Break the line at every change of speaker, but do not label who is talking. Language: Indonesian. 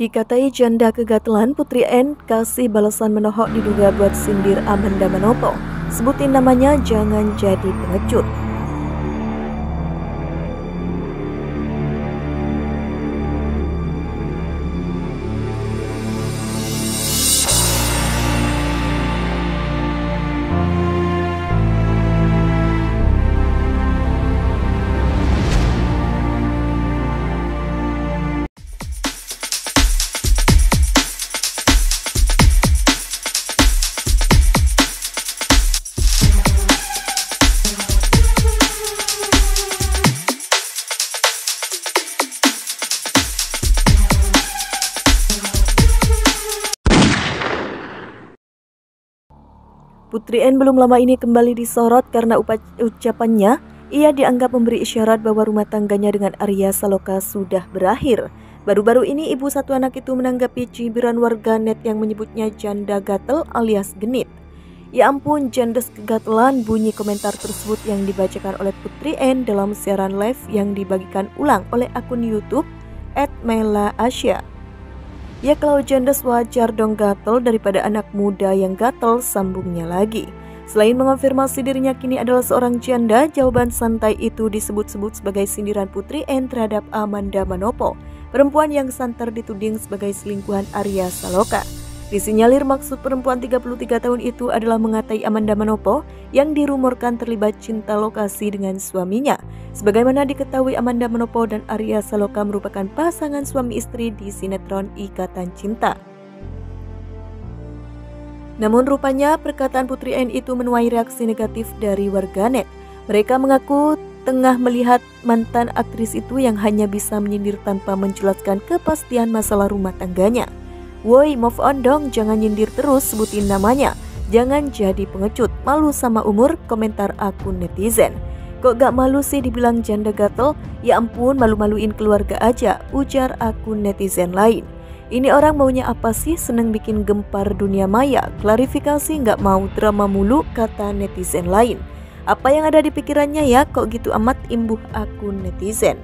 Dikatai janda kegatelan, Putri N kasih balasan menohok diduga buat sindir Amanda Manopo. Sebutin namanya jangan jadi pengecut. Putri N belum lama ini kembali disorot karena ucapannya ia dianggap memberi isyarat bahwa rumah tangganya dengan Arya Saloka sudah berakhir. Baru-baru ini ibu satu anak itu menanggapi cibiran warga net yang menyebutnya janda gatel alias genit. Ya ampun, jandes kegatelan bunyi komentar tersebut yang dibacakan oleh Putri N dalam siaran live yang dibagikan ulang oleh akun YouTube @mela_asya. Ya kalau jandes wajar dong gatel daripada anak muda yang gatel sambungnya lagi. Selain mengonfirmasi dirinya kini adalah seorang janda, jawaban santai itu disebut-sebut sebagai sindiran Putri N terhadap Amanda Manopo, perempuan yang santer dituding sebagai selingkuhan Arya Saloka. Disinyalir maksud perempuan 33 tahun itu adalah mengatai Amanda Manopo yang dirumorkan terlibat cinta lokasi dengan suaminya. Sebagaimana diketahui Amanda Manopo dan Arya Saloka merupakan pasangan suami istri di sinetron Ikatan Cinta. Namun rupanya perkataan Putri N itu menuai reaksi negatif dari warganet. Mereka mengaku tengah melihat mantan aktris itu yang hanya bisa menyindir tanpa menjelaskan kepastian masalah rumah tangganya. Woi move on dong jangan nyindir terus sebutin namanya Jangan jadi pengecut Malu sama umur komentar akun netizen Kok gak malu sih dibilang janda gatel? Ya ampun malu-maluin keluarga aja Ujar akun netizen lain. Ini orang maunya apa sih? Seneng bikin gempar dunia maya Klarifikasi gak mau drama mulu kata netizen lain. Apa yang ada di pikirannya ya? Kok gitu amat imbuh akun netizen